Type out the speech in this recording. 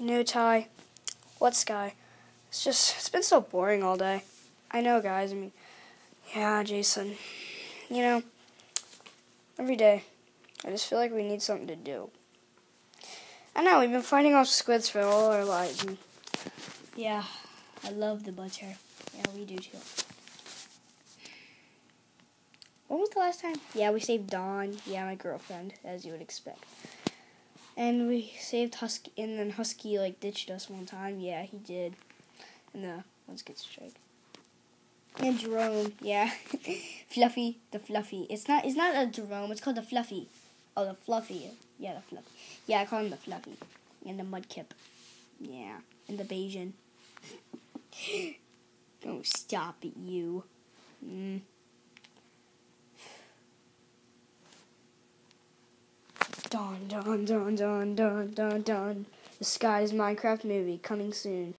Know, Ty, what Sky? It's just, it's been so boring all day. I know, guys. I mean, yeah, Jason. You know, every day, I just feel like we need something to do. I know, we've been fighting off squids for all our lives. Yeah, I love the butcher. Yeah, we do too. When was the last time? Yeah, we saved Dawn. Yeah, my girlfriend, as you would expect. And we saved Husky, and then Husky like ditched us one time. Yeah, he did. And the let's get strike. And Jerome, yeah, Fluffy, the Fluffy. It's not, it's not a Jerome. It's called the Fluffy. Oh, the Fluffy. Yeah, the Fluffy. Yeah, I call him the Fluffy. And the Mudkip. Yeah, and the Bayesian. oh, stop it, you. Mm. Dun dun dun dun dun dun dun. The sky is Minecraft movie coming soon.